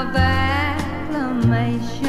of acclamation.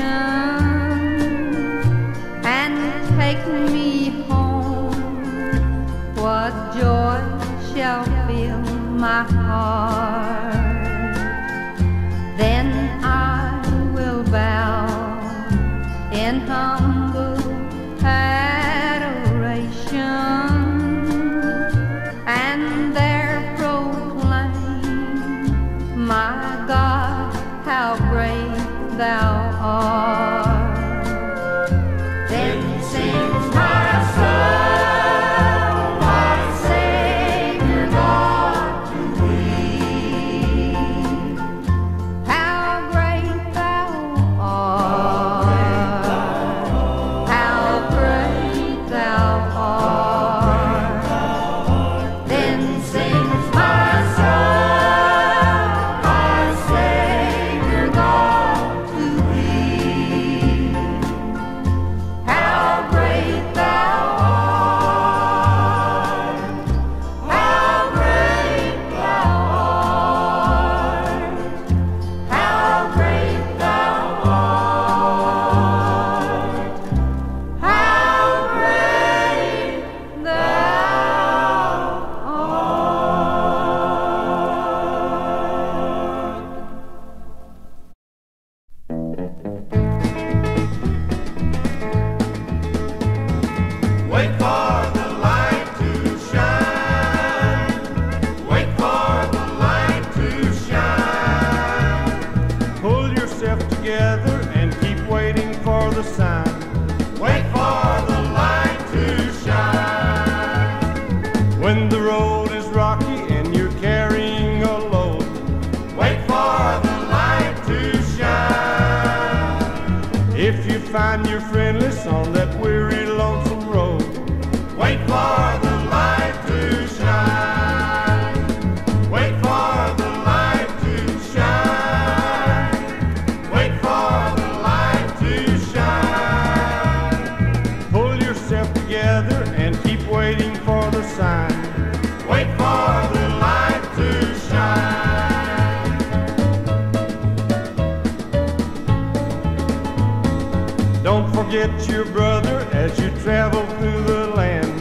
forget your brother as you travel through the land.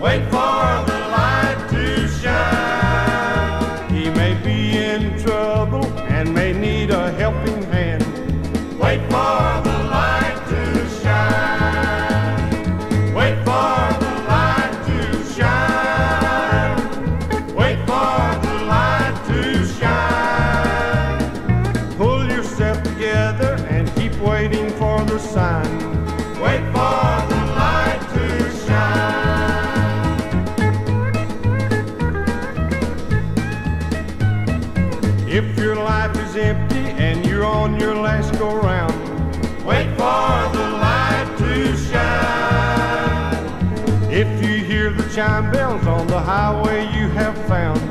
Wait for the light to shine. chime bells on the highway you have found.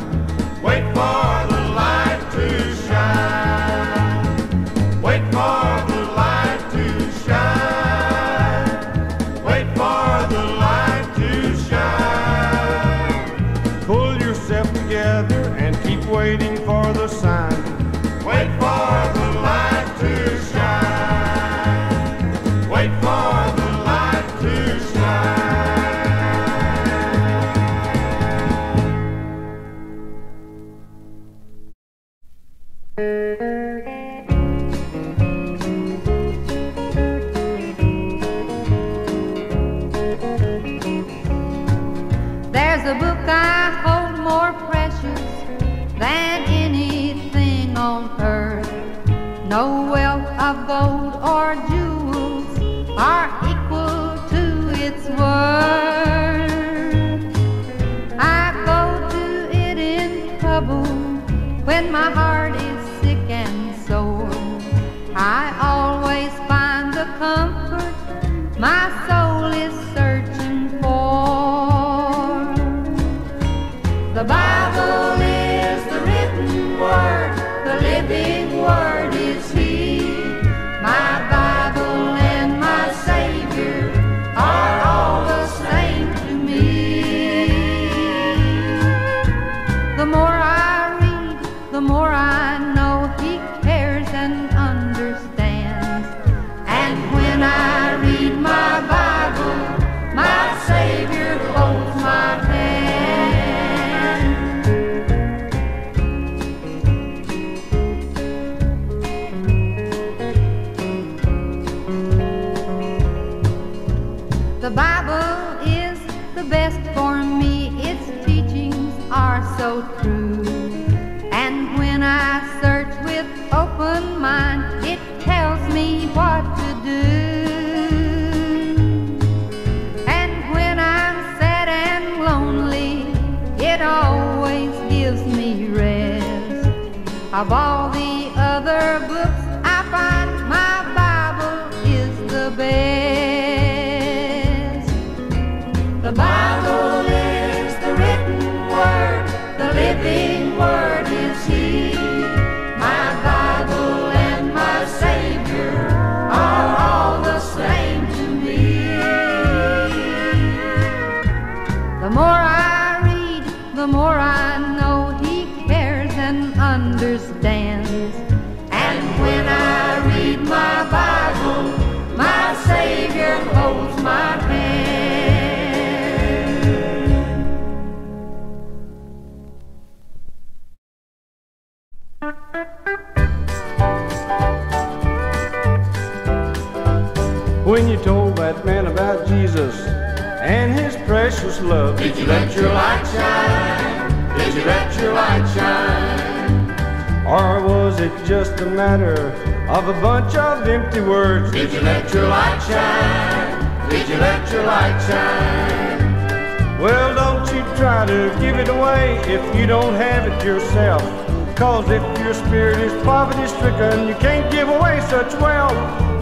Are just a matter of a bunch of empty words? Did you let your light shine? Did you let your light shine? Well, don't you try to give it away if you don't have it yourself. Cause if your spirit is poverty stricken, you can't give away such wealth.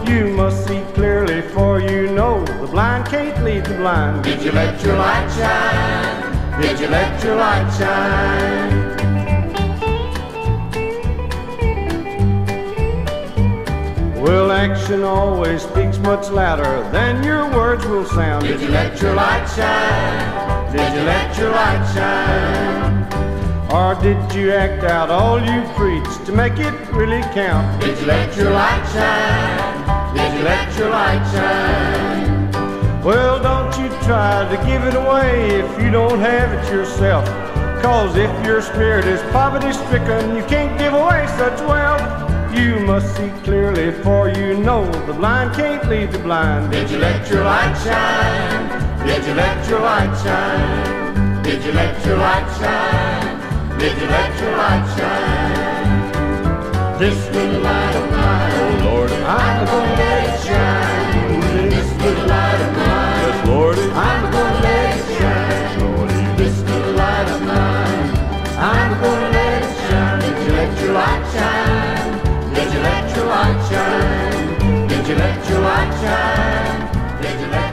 You must see clearly, for you know the blind can't lead the blind. Did you let your light shine? Did you let your light shine? Well, action always speaks much louder than your words will sound. Did you let your light shine? Did you let your light shine? Or did you act out all you preach to make it really count? Did you let your light shine? Did you let your light shine? Well, don't you try to give it away if you don't have it yourself. Cause if your spirit is poverty stricken, you can't give away such wealth. You must see clearly, for you know the blind can't lead the blind. Did you let your light shine? Did you let your light shine? Did you let your light shine? Did you let your light shine? This little light of mine, oh Lord, I'm gonna let it shine. This little light of mine, Yes, Lordy. I'm gonna let it shine. This little light of mine, I'm gonna let it shine. Did you let your light shine? Did you let your light shine? Did you let your light shine? Did you let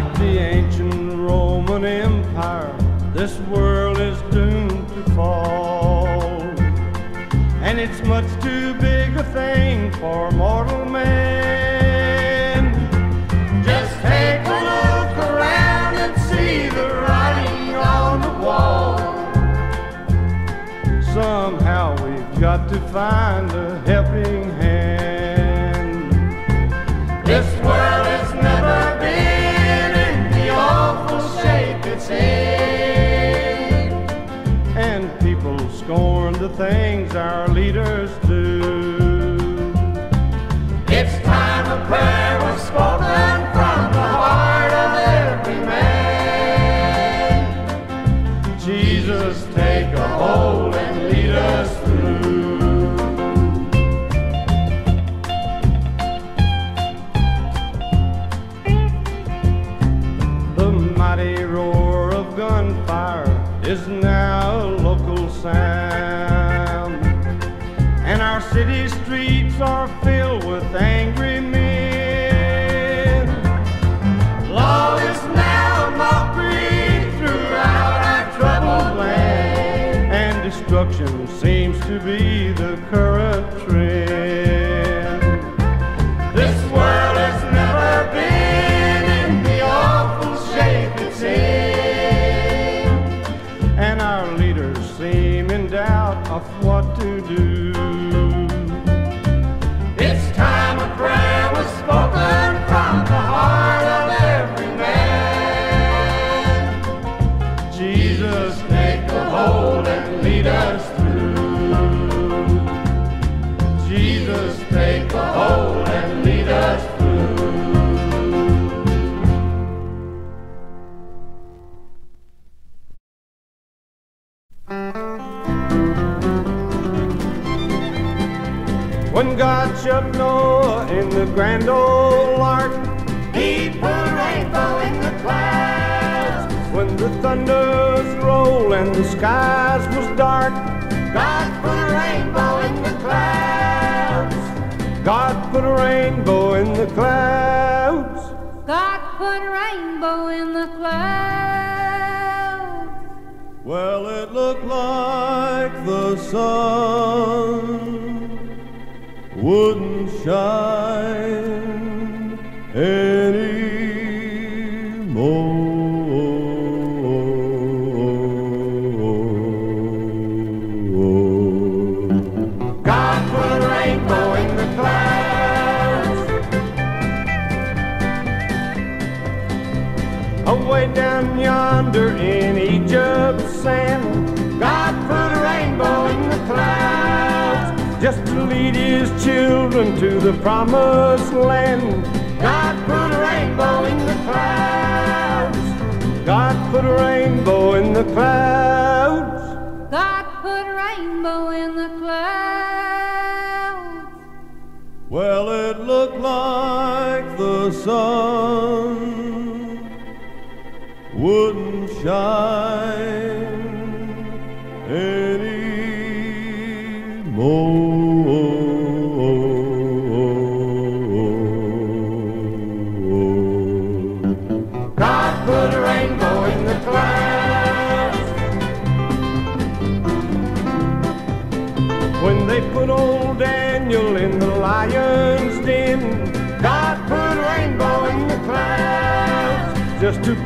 like the ancient Roman Empire, this world is doomed to fall. And it's much too big a thing for mortal man. Jesus, take a hold and lead us through. Well, it looked like the sun wouldn't shine. children to the promised land. God put a rainbow in the clouds. God put a rainbow in the clouds. God put a rainbow in the clouds. Well, it looked like the sun wouldn't shine anymore.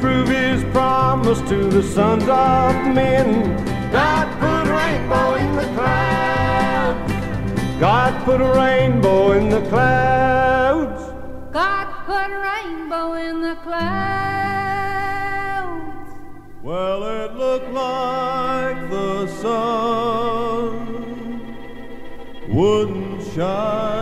prove his promise to the sons of men. God put a rainbow in the clouds. God put a rainbow in the clouds. God put a rainbow in the clouds. Well, it looked like the sun wouldn't shine.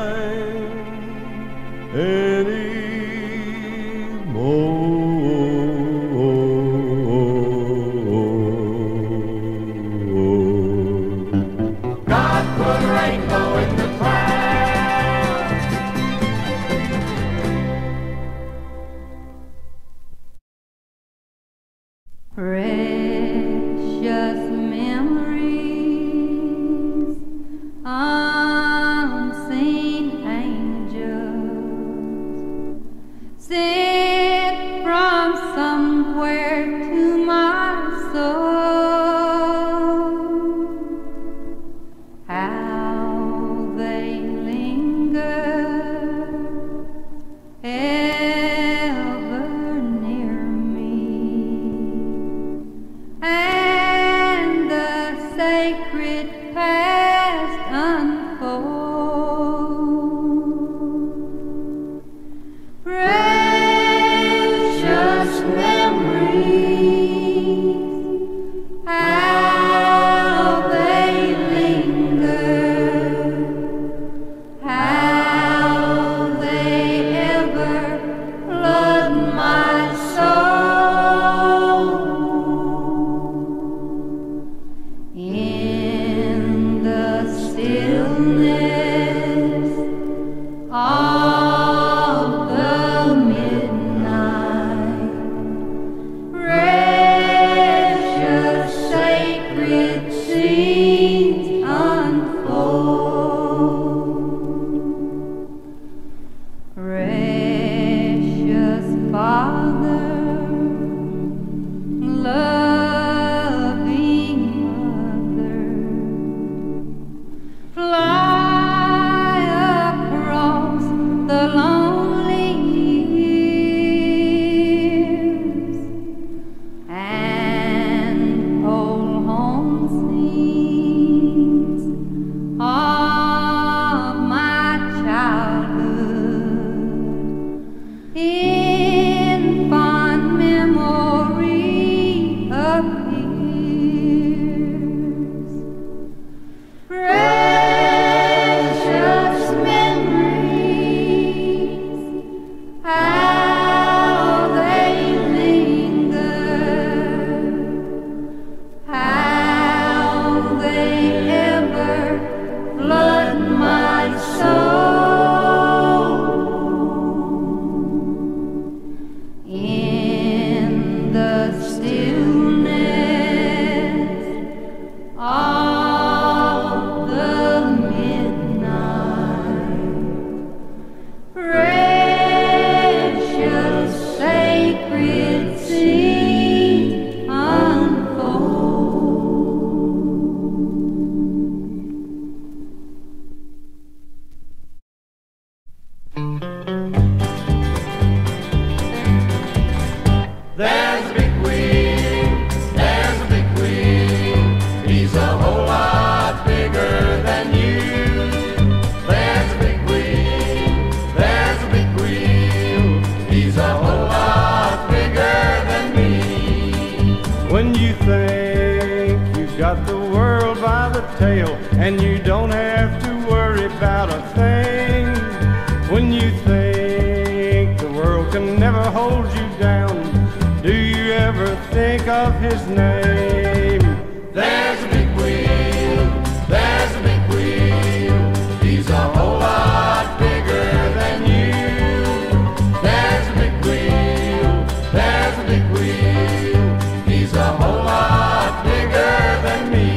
his name. There's a big wheel, there's a big wheel. He's a whole lot bigger than you. There's a big wheel, there's a big wheel. He's a whole lot bigger than me.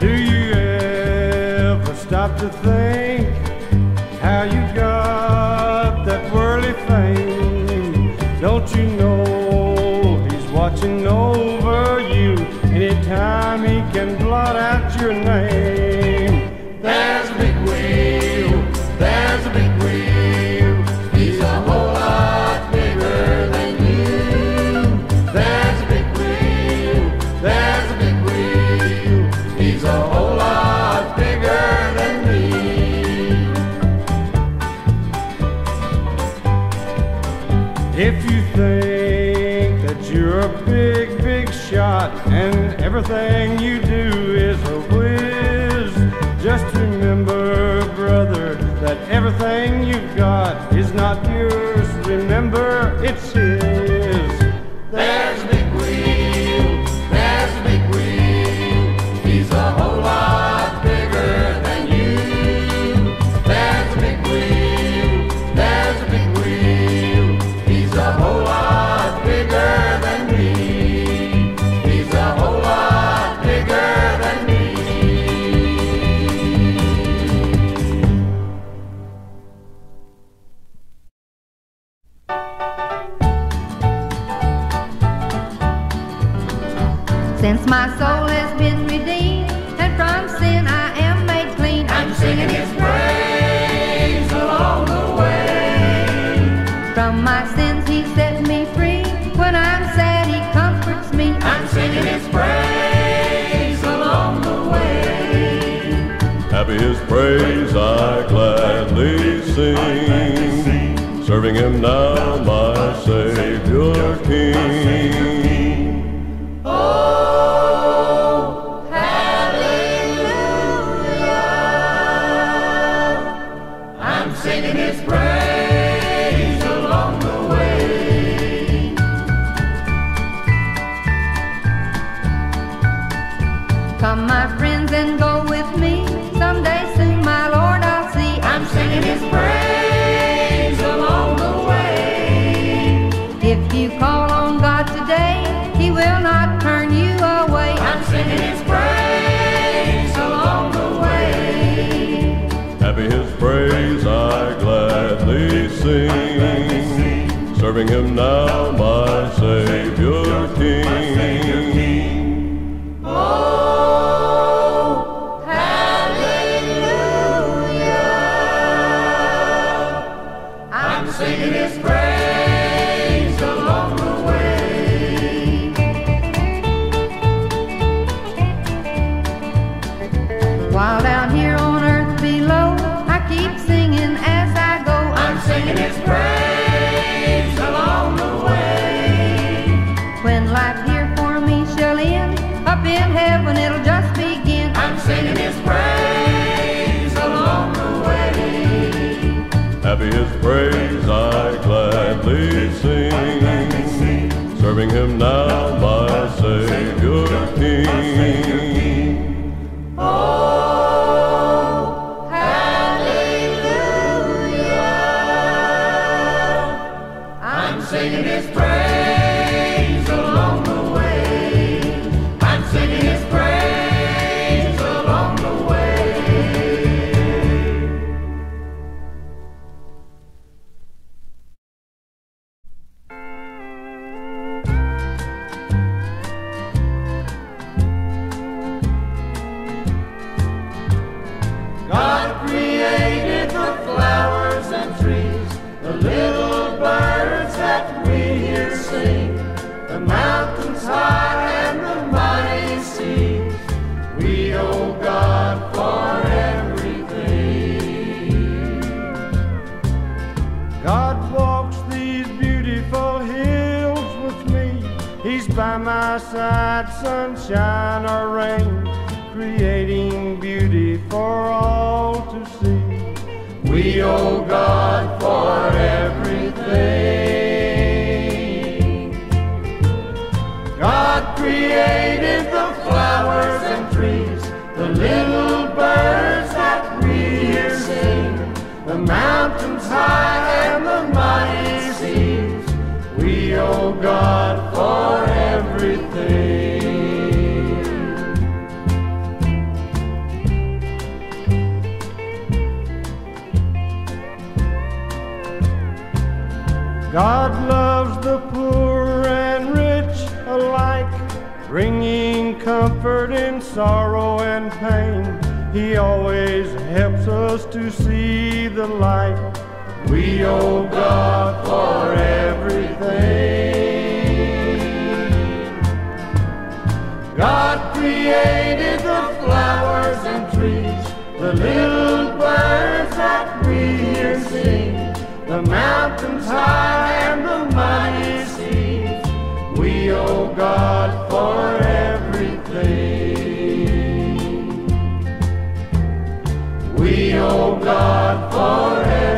Do you ever stop to think your name. There's a big wheel, there's a big wheel. He's a whole lot bigger than you. There's a big wheel, there's a big wheel. He's a whole lot bigger than me. If you think that you're a big, big shot and everything you everything. His praise I gladly sing, serving Him now, my Savior King. happy his praise I gladly sing, serving him now. outside, sunshine or rain, creating beauty for all to see. We owe God for everything. God loves the poor and rich alike, bringing comfort in sorrow and pain. He always helps us to see the light. We owe God for everything. God created the flowers and trees, the little birds that we hear sing the mountains high and the mighty seas. We owe God for everything. We owe God for everything.